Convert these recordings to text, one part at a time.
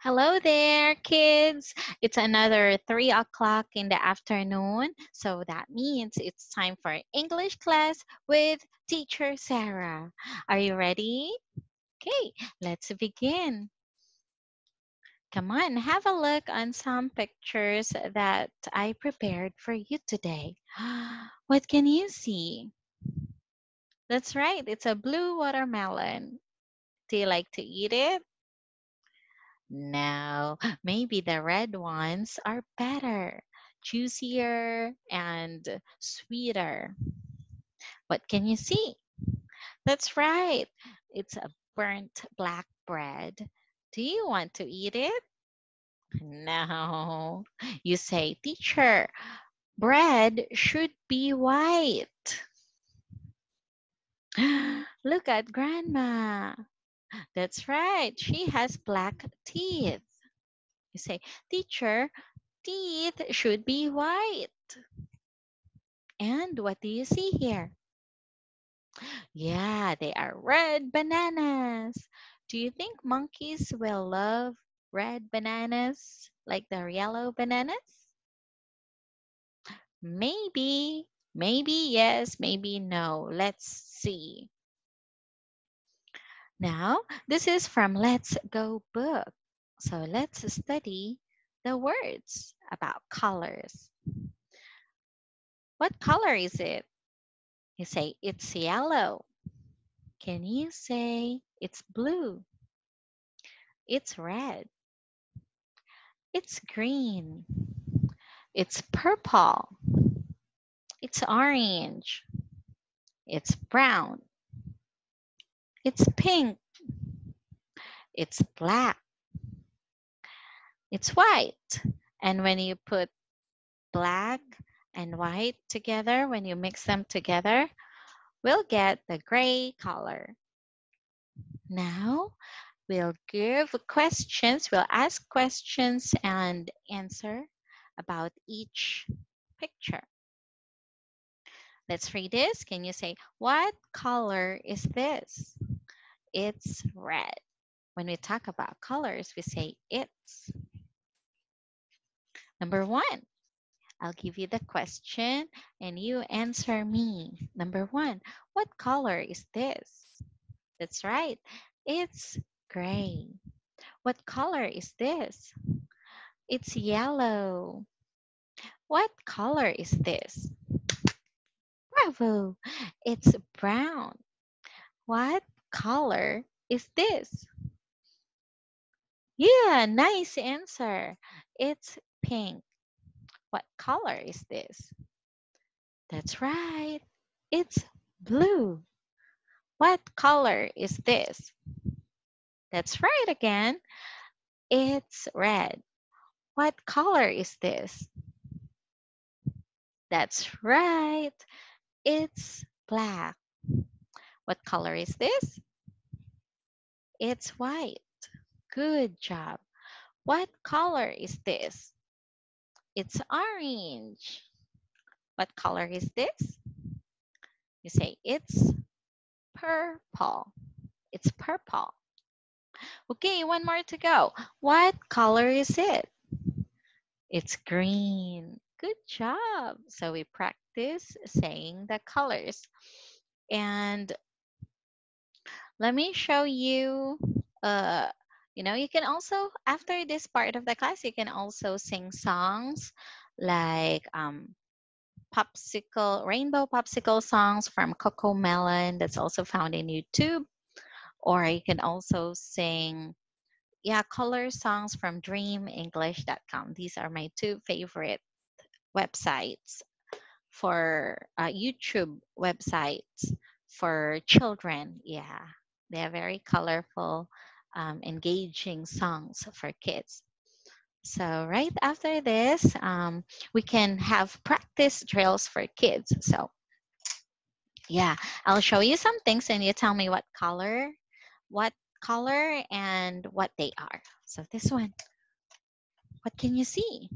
Hello there, kids. It's another three o'clock in the afternoon. So that means it's time for English class with teacher Sarah. Are you ready? Okay, let's begin. Come on, have a look on some pictures that I prepared for you today. What can you see? That's right, it's a blue watermelon. Do you like to eat it? No, maybe the red ones are better, juicier, and sweeter. What can you see? That's right. It's a burnt black bread. Do you want to eat it? No. You say, teacher, bread should be white. Look at grandma. That's right. She has black teeth. You say, teacher, teeth should be white. And what do you see here? Yeah, they are red bananas. Do you think monkeys will love red bananas like the yellow bananas? Maybe, maybe yes, maybe no. Let's see. Now, this is from Let's Go book. So let's study the words about colors. What color is it? You say it's yellow. Can you say it's blue? It's red. It's green. It's purple. It's orange. It's brown. It's pink. It's black. It's white. And when you put black and white together, when you mix them together, we'll get the gray color. Now, we'll give questions, we'll ask questions and answer about each picture. Let's read this. Can you say, what color is this? It's red. When we talk about colors, we say it's. Number one, I'll give you the question and you answer me. Number one, what color is this? That's right, it's gray. What color is this? It's yellow. What color is this? Bravo, it's brown. What color is this? Yeah, nice answer. It's pink. What color is this? That's right. It's blue. What color is this? That's right again. It's red. What color is this? That's right. It's black. What color is this? It's white. Good job. What color is this? It's orange. What color is this? You say it's purple. It's purple. Okay, one more to go. What color is it? It's green. Good job. So we practice saying the colors. And let me show you, uh, you know, you can also, after this part of the class, you can also sing songs like um, popsicle, rainbow popsicle songs from CoComelon that's also found in YouTube. Or you can also sing, yeah, color songs from dreamenglish.com. These are my two favorite websites for uh, YouTube websites for children. Yeah, they are very colorful, um, engaging songs for kids. So right after this, um, we can have practice drills for kids. So yeah, I'll show you some things and you tell me what color, what color and what they are. So this one, what can you see?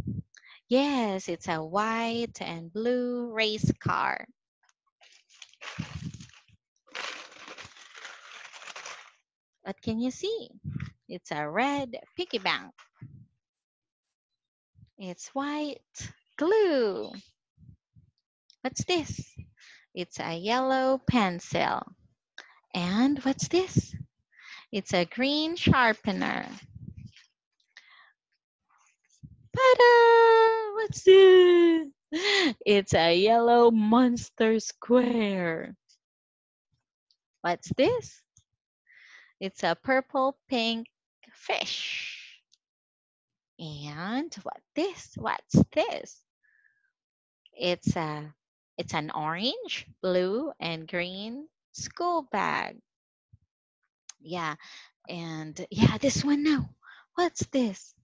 Yes, it's a white and blue race car. What can you see? It's a red piggy bank. It's white glue. What's this? It's a yellow pencil. And what's this? It's a green sharpener. Ta-da! What's this? It's a yellow monster square. What's this? It's a purple pink fish. And what this? What's this? It's a it's an orange, blue, and green school bag. Yeah, and yeah, this one now. What's this?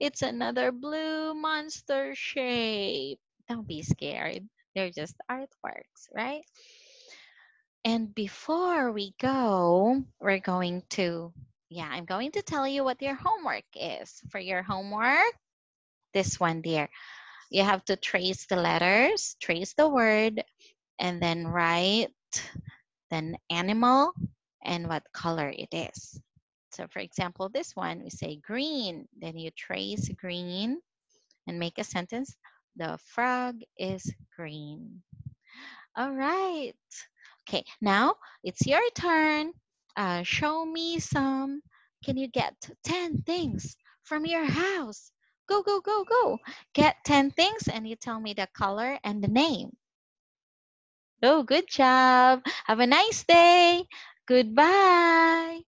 It's another blue monster shape. Don't be scared. They're just artworks, right? And before we go, we're going to, yeah, I'm going to tell you what your homework is. For your homework, this one, dear. You have to trace the letters, trace the word, and then write then animal and what color it is. So for example, this one, we say green, then you trace green and make a sentence. The frog is green. All right. Okay, now it's your turn. Uh, show me some. Can you get 10 things from your house? Go, go, go, go. Get 10 things and you tell me the color and the name. Oh, good job. Have a nice day. Goodbye.